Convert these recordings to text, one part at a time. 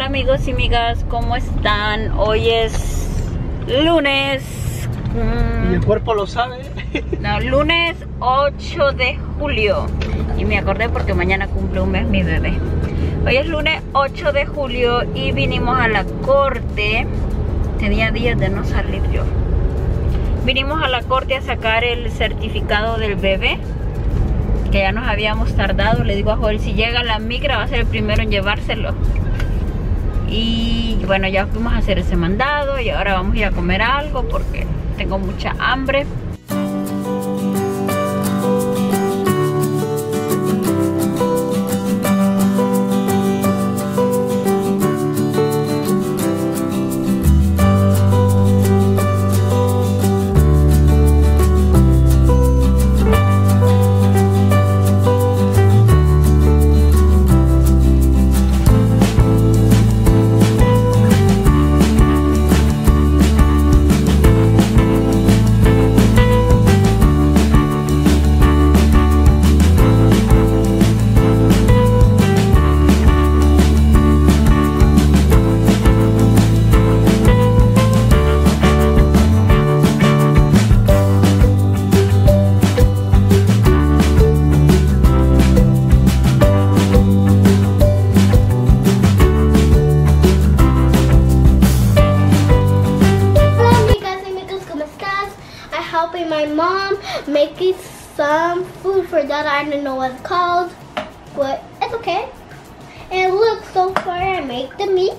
Hola amigos y amigas, ¿cómo están? Hoy es lunes. Y el cuerpo lo sabe. No, lunes 8 de julio. Y me acordé porque mañana cumple un mes mi bebé. Hoy es lunes 8 de julio y vinimos a la corte. Tenía días de no salir yo. Vinimos a la corte a sacar el certificado del bebé. Que ya nos habíamos tardado. Le digo a Joel, si llega la migra va a ser el primero en llevárselo. Y bueno, ya fuimos a hacer ese mandado y ahora vamos a ir a comer algo porque tengo mucha hambre. My mom making some food for that I don't know what it's called, but it's okay. And look, so far I make the meat.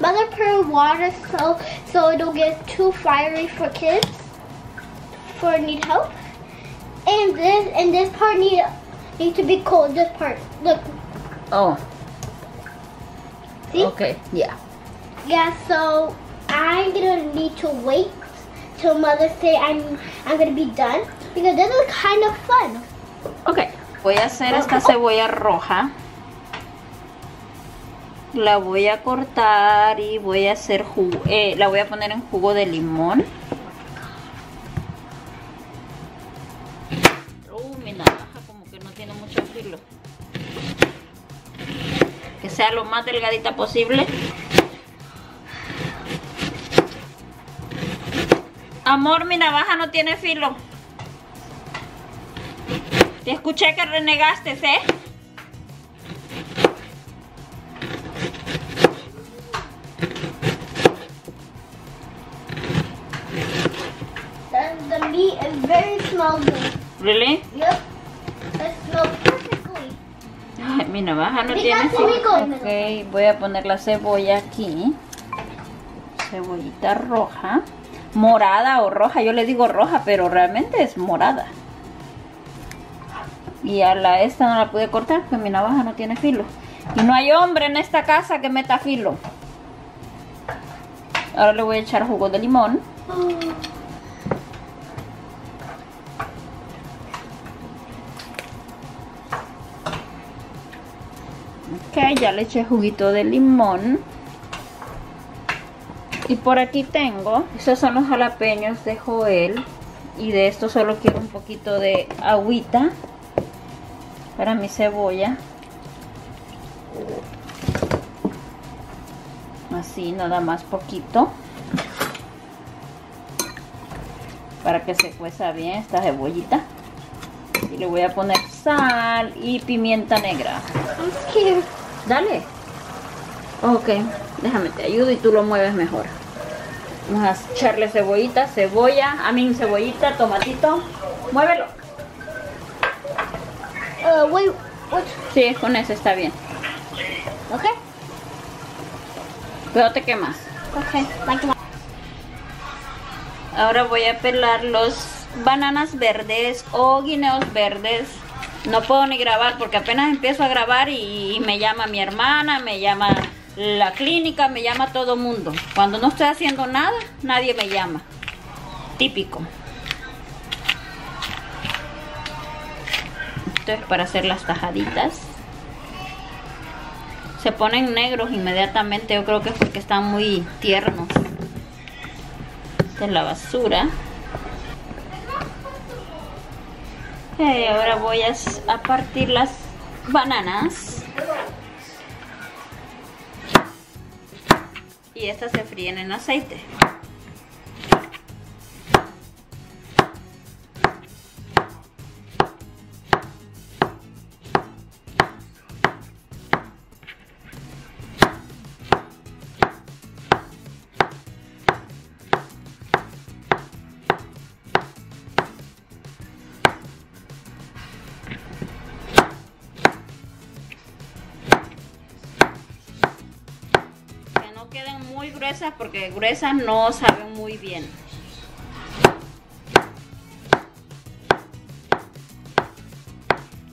Mother put water so so it don't get too fiery for kids. For need help. And this and this part need need to be cold. This part, look, Oh, see? ok, Yeah. Yeah, so I'm gonna need to wait till Mother's Day. I'm I'm gonna be done because this is kind of fun. Ok, voy a hacer esta cebolla roja. La voy a cortar y voy a hacer jugo, eh, la voy a poner en jugo de limón. Uh, mi navaja como que no tiene mucho filo. Que sea lo más delgadita posible. Amor, mi navaja no tiene filo. Te escuché que renegaste, ¿eh? The, the meat is very smelly. ¿Really? Yep, it smells perfectly. Ay, mi navaja no tiene filo. Ok, voy a poner la cebolla aquí. Cebollita roja. Morada o roja. Yo le digo roja, pero realmente es morada. Y a la esta no la pude cortar porque mi navaja no tiene filo. Y no hay hombre en esta casa que meta filo. Ahora le voy a echar jugo de limón. Ok, ya le eché juguito de limón. Y por aquí tengo, estos son los jalapeños de Joel. Y de esto solo quiero un poquito de agüita para mi cebolla. Así, nada más poquito. Para que se cueza bien esta cebollita. Y le voy a poner sal y pimienta negra. Dale. Ok, déjame te ayudo y tú lo mueves mejor. Vamos a echarle cebollita, cebolla, a mí cebollita, tomatito. Muévelo. Uh, wait, what? Sí, con ese está bien. Ok. Pero te quemas. That. Ahora voy a pelar los bananas verdes o guineos verdes. No puedo ni grabar porque apenas empiezo a grabar y, me llama mi hermana, me llama la clínica, me llama todo mundo. Cuando no estoy haciendo nada, nadie me llama. Típico. Esto es para hacer las tajaditas. Se ponen negros inmediatamente, yo creo que es porque están muy tiernos. Esta es la basura. Ahora voy a partir las bananas. Y estas se fríen en aceite. Porque gruesas no saben muy bien.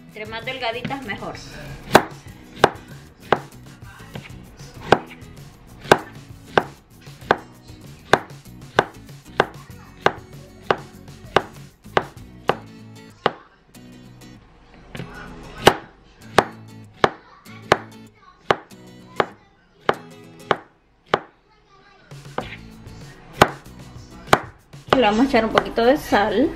Entre más delgaditas mejor. Vamos a echar un poquito de sal.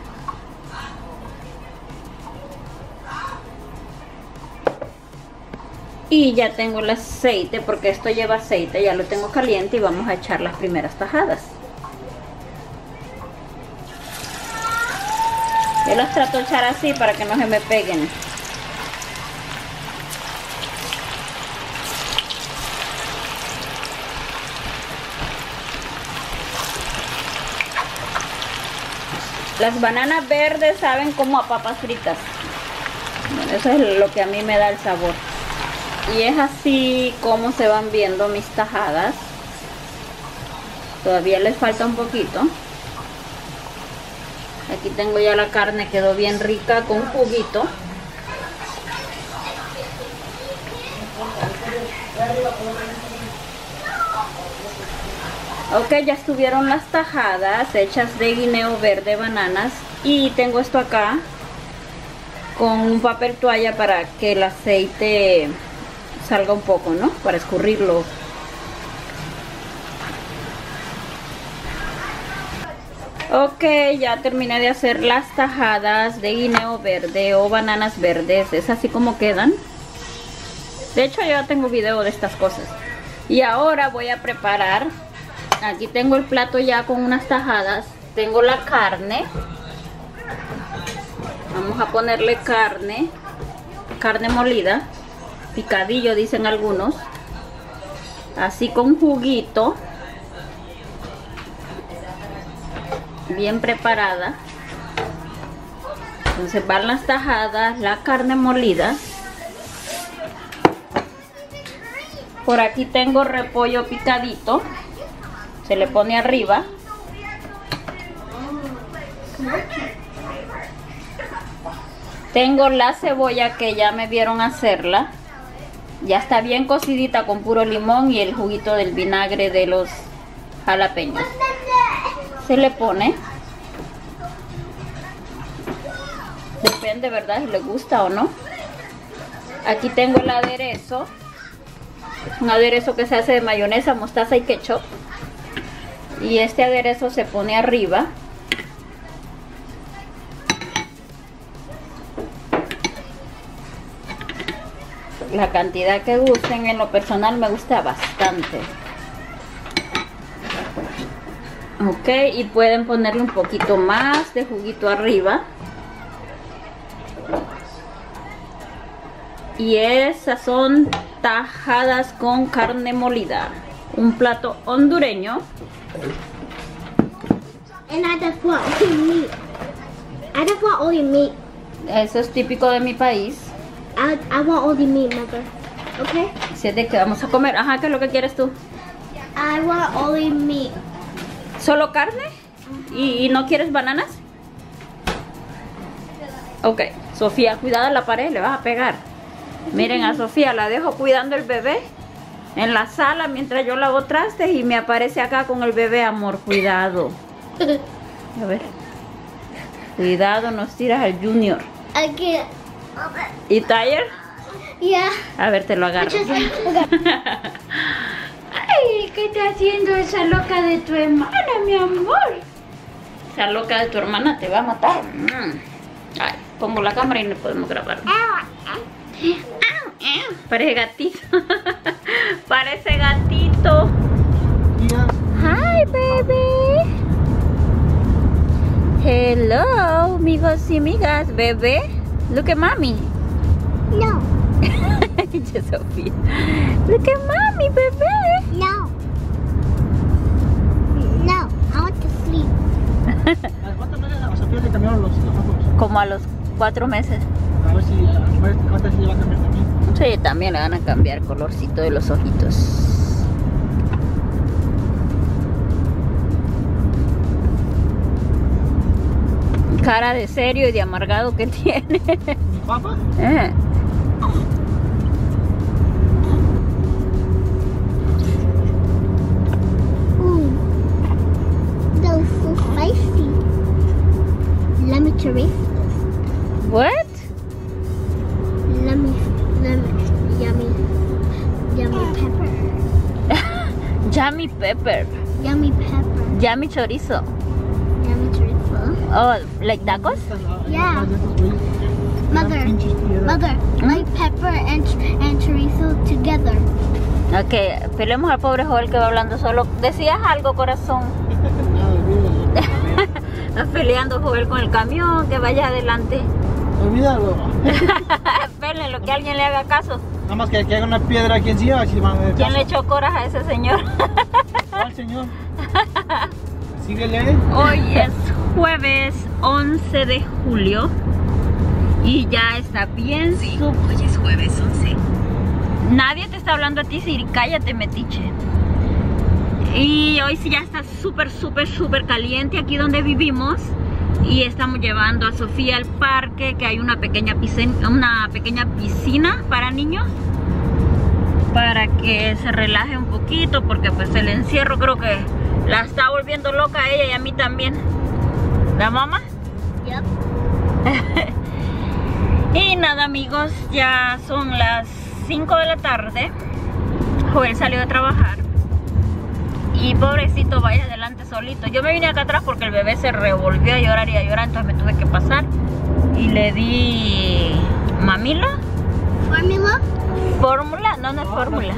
Y ya tengo el aceite porque esto lleva aceite ya lo tengo caliente y vamos a echar las primeras tajadas. Yo las trato de echar así para que no se me peguen Las bananas verdes saben como a papas fritas. eso es lo que a mí me da el sabor. Y es así como se van viendo mis tajadas. Todavía les falta un poquito. Aquí tengo ya la carne, quedó bien rica con juguito. Ok, ya estuvieron las tajadas hechas de guineo verde, bananas. Y tengo esto acá con un papel toalla para que el aceite salga un poco, ¿no? Para escurrirlo. Ok, ya terminé de hacer las tajadas de guineo verde o bananas verdes. Es así como quedan. De hecho, ya tengo video de estas cosas. Y ahora voy a preparar aquí tengo el plato ya con unas tajadas. Tengo la carne. Vamos a ponerle carne. Carne molida. Picadillo dicen algunos. Así con juguito. Bien preparada. Entonces van las tajadas la carne molida. Por aquí tengo repollo picadito se le pone arriba. Tengo la cebolla que ya me vieron hacerla. Ya está bien cocidita con puro limón y el juguito del vinagre de los jalapeños. Se le pone. Depende verdad si le gusta o no. Aquí tengo el aderezo. Un aderezo que se hace de mayonesa, mostaza y ketchup y este aderezo se pone arriba. La cantidad que gusten en lo personal me gusta bastante. Ok y pueden ponerle un poquito más de juguito arriba. Y esas son tajadas con carne molida un plato hondureño And I just want only meat. I just want only meat. Eso es típico de mi país. I, I want only meat, mother. Okay? Si es de que vamos a comer. Ajá, ¿qué es lo que quieres tú? I want only meat. ¿Solo carne? ¿Y, ¿Y, no quieres bananas? Ok, Sofía, cuidado la pared, le vas a pegar. Miren a Sofía, la dejo cuidando el bebé en la sala mientras yo lavo trastes y me aparece acá con el bebé, amor, cuidado. A ver. Cuidado, nos tiras al Junior. Aquí. ¿Y Tyre? Yeah. A ver, te lo agarro. Ay, ¿qué está haciendo esa loca de tu hermana, mi amor? Esa loca de tu hermana te va a matar. Mm. Ay, pongo la cámara y no podemos grabar. Eh, parece gatito. parece gatito. Hi, baby. Hello, amigos y amigas. Bebé, look at mommy. No. Just Sophia. Look at mommy, bebé. No. No, I want to sleep. ¿Cuántos meses a le cambiaron los zapatos? Como a los cuatro meses. A ver si, a ver, a ver si lleva a cambiar también. Sí, también le van a cambiar colorcito de los ojitos. Cara de serio y de amargado que tiene. ¿Mi papá? Eh. Yummy pepper. Yummy pepper. Yummy chorizo. Yummy chorizo. Oh, like tacos? Yeah. Mother, mother, like pepper and and chorizo together. Ok, peleemos al pobre Joel que va hablando solo. Decías algo, corazón. Estás peleando Joel con el camión, que vaya adelante. Olvídalo. Espérenlo, que alguien le haga caso. Nada más que, que haga una piedra aquí encima, ¿Quién le echó coras a ese señor? ¿Cuál, señor? Síguele. Hoy es jueves 11 de julio y ya está bien. Sí, hoy es jueves 11. Nadie te está hablando a ti, Siri. Cállate, metiche. Y hoy sí ya está súper, súper, súper caliente aquí donde vivimos. Y estamos llevando a Sofía al parque, que hay una pequeña piscina, una pequeña piscina para niños. Para que se relaje un poquito, porque pues el encierro creo que la está volviendo loca a ella y a mí también. ¿La mamá? Yep. Y nada amigos, ya son las 5 de la tarde. Joel salió de trabajar. Y pobrecito vaya adelante solito. Yo me vine acá atrás porque el bebé se revolvió a llorar y a llorar, entonces me tuve que pasar. Y le di mamila, Formula, fórmula, no, no es fórmula.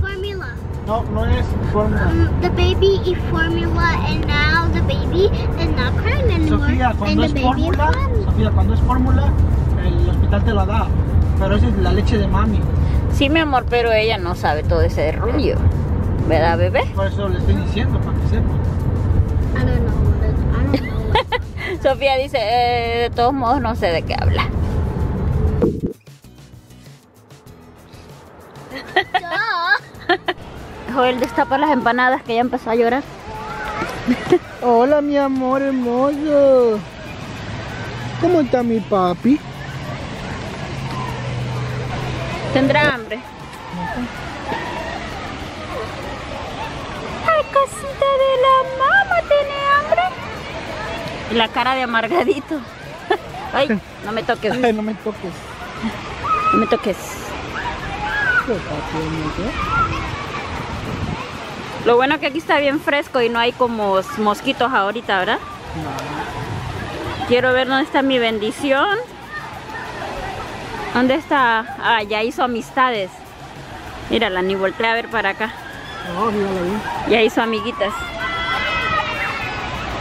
formula. No, no es fórmula. Um, the baby eat formula, and now the baby is not crying anymore. Sofía, and cuando the es fórmula, is. Sofía, cuando es fórmula, el hospital te la da. Pero esa es la leche de mami. Sí, mi amor, pero ella no sabe todo ese rollo. ¿Verdad, bebé? Por eso le estoy diciendo, para que sepa. I don't know. I don't know. Sofía dice, "Eh, de todos modos no sé de qué habla. Joel destapa las empanadas que ya empezó a llorar. Hola, mi amor hermoso. ¿Cómo está mi papi? ¿Tendrá hambre? Ay, cosita de la mamá, ¿tiene hambre? Y la cara de amargadito. Ay, no me toques, Ay, no me toques. no me toques. ¿Qué? Lo bueno que aquí está bien fresco y no hay como mosquitos ahorita, ¿verdad? Quiero ver dónde está mi bendición. ¿Dónde está? Ah, ya hizo amistades. Mírala, ni volteé a ver para acá. No, ya hizo amiguitas.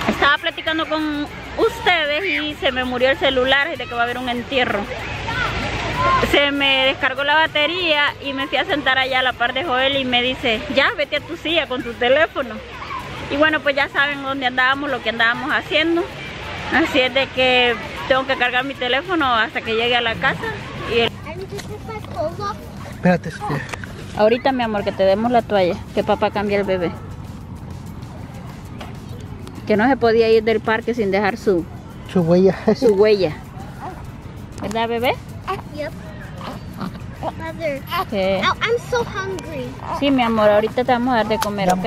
Estaba platicando con ustedes y se me murió el celular y de que va a haber un entierro. Se me descargó la batería y me fui a sentar allá a la par de Joel y me dice, ya vete a tu silla con tu teléfono. Y bueno, pues ya saben dónde andábamos, lo que andábamos haciendo. Así es de que tengo que cargar mi teléfono hasta que llegue a la casa. Y el-. Espérate, Sofía. ahorita, mi amor, que te demos la toalla, que papá cambie el bebé. Que no se podía ir del parque sin dejar su, Su huella. su huella. ¿Verdad, bebé? Yep. Mother. Que- Ow, I'm so hungry. Sí, mi amor, ahorita te vamos a dar de comer, ¿ok?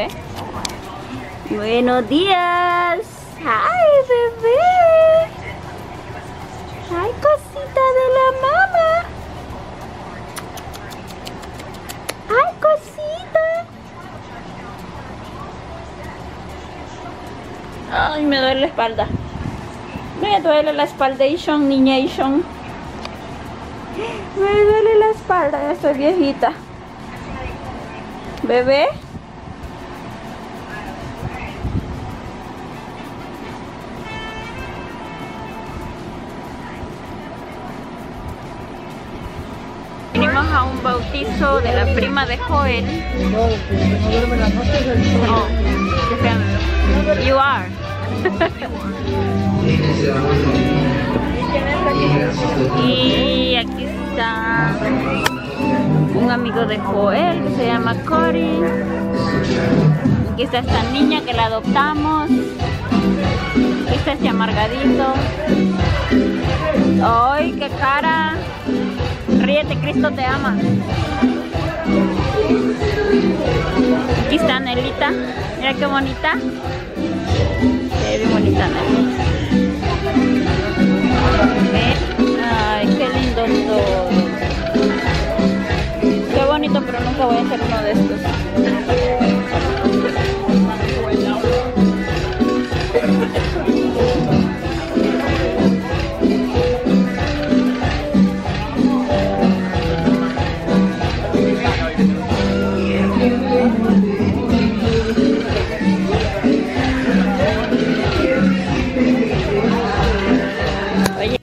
Buenos días. Ay, bebé. Ay, cosita de la mamá. Ay, cosita. Ay, me duele la espalda. Me duele la espaldation, niñation. Me duele la espalda, ya estoy viejita. Bebé. Venimos a un bautizo de la prima de Joel. Oh, no, que you are. y un amigo de Joel que se llama Cory. Aquí está esta niña que la adoptamos. Aquí está este amargadito. ¡Ay, qué cara! Ríete, Cristo te ama. Aquí está Nelita. Mira qué bonita. Qué bien bonita Nelita. Voy a hacer uno de estos.